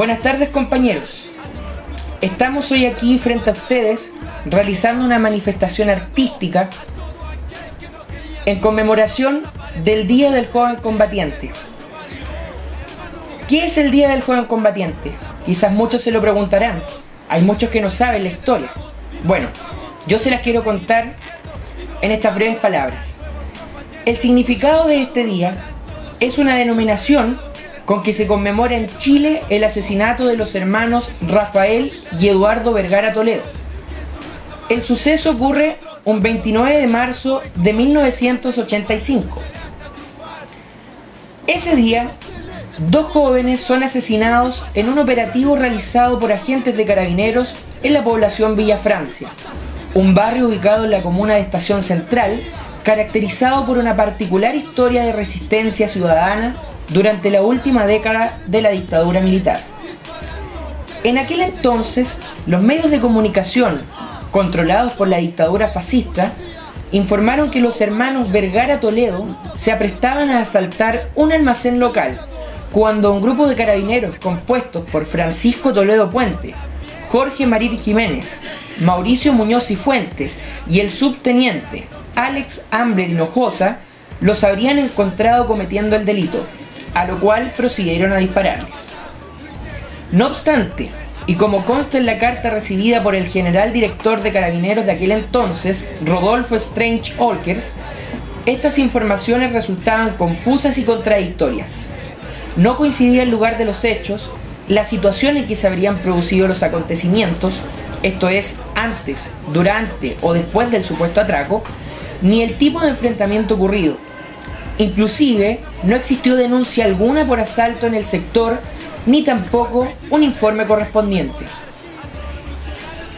Buenas tardes compañeros. Estamos hoy aquí frente a ustedes realizando una manifestación artística en conmemoración del Día del Joven Combatiente. ¿Qué es el Día del Joven Combatiente? Quizás muchos se lo preguntarán. Hay muchos que no saben la historia. Bueno, yo se las quiero contar en estas breves palabras. El significado de este día es una denominación con que se conmemora en Chile el asesinato de los hermanos Rafael y Eduardo Vergara Toledo. El suceso ocurre un 29 de marzo de 1985. Ese día, dos jóvenes son asesinados en un operativo realizado por agentes de carabineros en la población Villa Francia, un barrio ubicado en la comuna de Estación Central, caracterizado por una particular historia de resistencia ciudadana durante la última década de la dictadura militar. En aquel entonces, los medios de comunicación controlados por la dictadura fascista, informaron que los hermanos Vergara Toledo se aprestaban a asaltar un almacén local cuando un grupo de carabineros compuestos por Francisco Toledo Puente, Jorge Marín Jiménez, Mauricio Muñoz y Fuentes y el subteniente Alex Hambre Hinojosa los habrían encontrado cometiendo el delito, a lo cual procedieron a dispararles. No obstante, y como consta en la carta recibida por el general director de carabineros de aquel entonces, Rodolfo Strange Olkers, estas informaciones resultaban confusas y contradictorias. No coincidía el lugar de los hechos, la situación en que se habrían producido los acontecimientos, esto es, antes, durante o después del supuesto atraco, ni el tipo de enfrentamiento ocurrido. Inclusive, no existió denuncia alguna por asalto en el sector ni tampoco un informe correspondiente.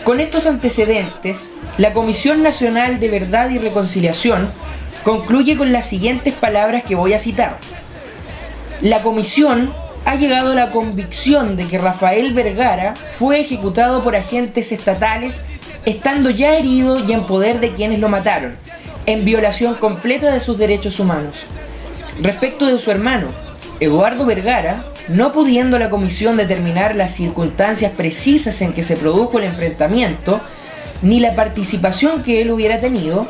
Con estos antecedentes, la Comisión Nacional de Verdad y Reconciliación concluye con las siguientes palabras que voy a citar. La Comisión ha llegado a la convicción de que Rafael Vergara fue ejecutado por agentes estatales estando ya herido y en poder de quienes lo mataron, en violación completa de sus derechos humanos. Respecto de su hermano, Eduardo Vergara, no pudiendo la comisión determinar las circunstancias precisas en que se produjo el enfrentamiento, ni la participación que él hubiera tenido,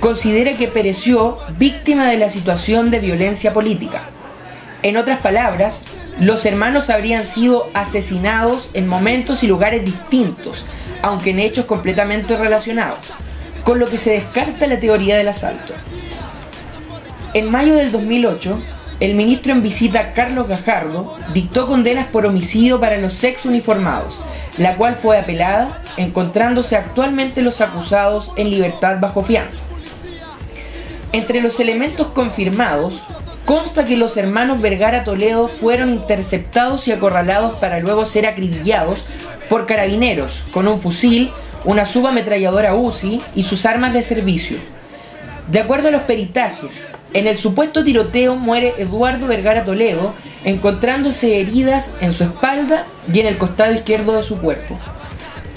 considera que pereció víctima de la situación de violencia política. En otras palabras, los hermanos habrían sido asesinados en momentos y lugares distintos, aunque en hechos completamente relacionados, con lo que se descarta la teoría del asalto. En mayo del 2008, el ministro en visita Carlos Gajardo dictó condenas por homicidio para los sex uniformados, la cual fue apelada, encontrándose actualmente los acusados en libertad bajo fianza. Entre los elementos confirmados, consta que los hermanos Vergara Toledo fueron interceptados y acorralados para luego ser acribillados por carabineros con un fusil, una subametralladora UCI y sus armas de servicio. De acuerdo a los peritajes, en el supuesto tiroteo muere Eduardo Vergara Toledo, encontrándose heridas en su espalda y en el costado izquierdo de su cuerpo.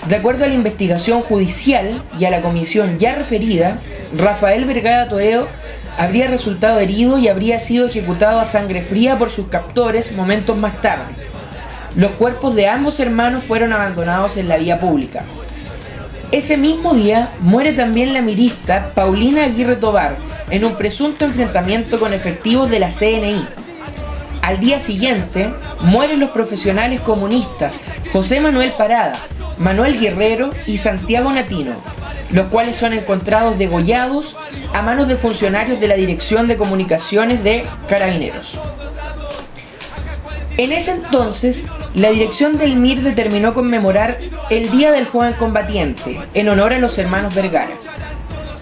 De acuerdo a la investigación judicial y a la comisión ya referida, Rafael Vergara Toledo habría resultado herido y habría sido ejecutado a sangre fría por sus captores momentos más tarde. Los cuerpos de ambos hermanos fueron abandonados en la vía pública. Ese mismo día muere también la mirista Paulina Aguirre Tobar en un presunto enfrentamiento con efectivos de la CNI. Al día siguiente mueren los profesionales comunistas José Manuel Parada, Manuel Guerrero y Santiago Natino, los cuales son encontrados degollados a manos de funcionarios de la Dirección de Comunicaciones de Carabineros. En ese entonces, la dirección del MIR determinó conmemorar el Día del Joven Combatiente en honor a los hermanos Vergara.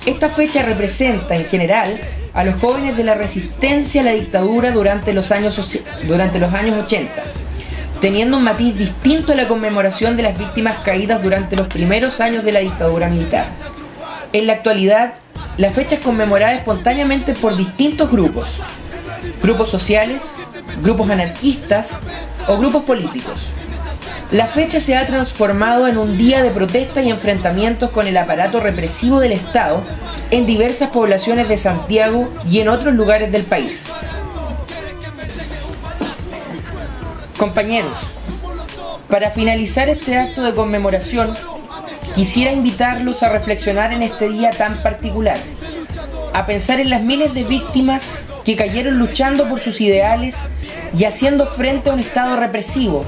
Esta fecha representa en general a los jóvenes de la resistencia a la dictadura durante los años, durante los años 80, teniendo un matiz distinto a la conmemoración de las víctimas caídas durante los primeros años de la dictadura militar. En la actualidad, la fecha es conmemorada espontáneamente por distintos grupos, grupos sociales, grupos anarquistas o grupos políticos. La fecha se ha transformado en un día de protesta y enfrentamientos con el aparato represivo del Estado en diversas poblaciones de Santiago y en otros lugares del país. Compañeros, para finalizar este acto de conmemoración, quisiera invitarlos a reflexionar en este día tan particular, a pensar en las miles de víctimas que cayeron luchando por sus ideales y haciendo frente a un Estado represivo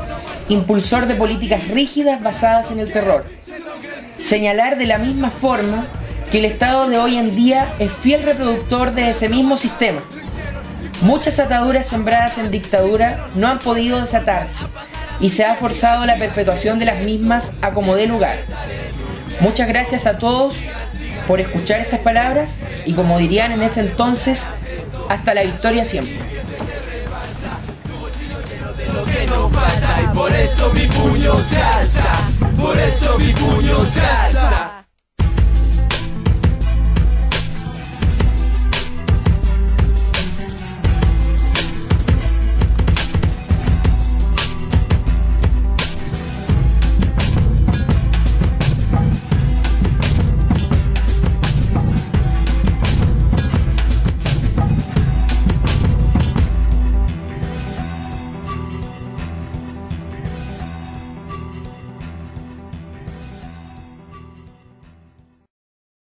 impulsor de políticas rígidas basadas en el terror. Señalar de la misma forma que el Estado de hoy en día es fiel reproductor de ese mismo sistema. Muchas ataduras sembradas en dictadura no han podido desatarse y se ha forzado la perpetuación de las mismas a como dé lugar. Muchas gracias a todos por escuchar estas palabras y como dirían en ese entonces, hasta la victoria siempre Por eso mi puño se alza, por eso mi puño se alza.